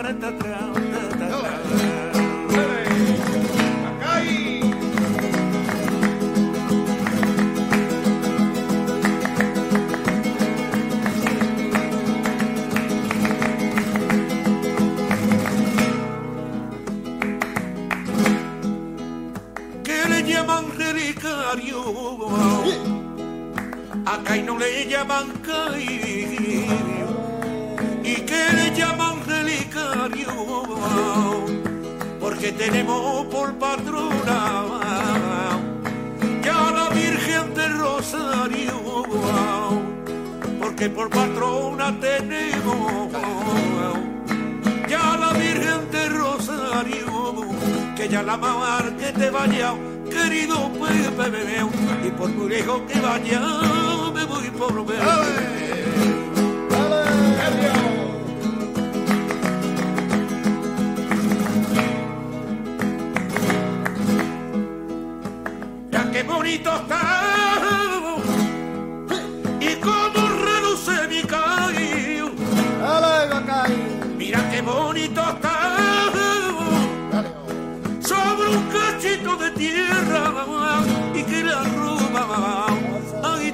Que le llaman querida cariño acá no le llaman acá y que le llaman relicario, porque tenemos por patrona ya la Virgen del Rosario, porque por patrona tenemos ya la Virgen del Rosario, que ya la mamar que te vaya, querido Pepe y por muy lejos que vaya, me voy por ver. Bonito está, y cómo reduce mi caído. Mira qué bonito está. Sobre un cachito de tierra y que la roba ahí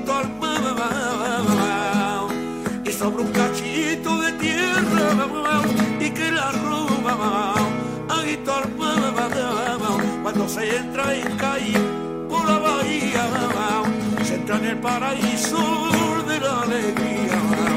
y sobre un cachito de tierra y que la roba ahí cuando se entra en calle en el paraíso de la alegría.